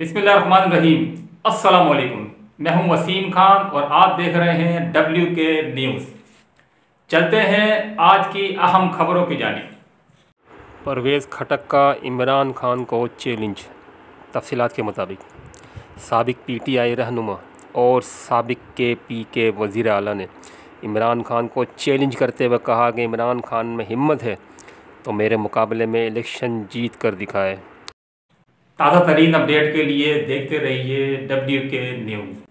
बिस्मिल्लाहिर्रहमानिर्रहीम। अस्सलाम वालेकुम मैं हूँ वसीम खान और आप देख रहे हैं डब्ल्यू के न्यूज़ चलते हैं आज की अहम खबरों की जानी परवेज़ खटक का इमरान खान को चैलेंज तफसीत के मुताबिक। सबक पी टी आई रहनुमा और सबक के पी के वज़ी अला ने इमरान खान को चैलेंज करते हुए कहा कि इमरान खान में हिम्मत है तो मेरे मुकाबले में इलेक्शन जीत कर दिखाए। ताज़ा तरीन अपडेट के लिए देखते रहिए डब्ल्यू के न्यूज़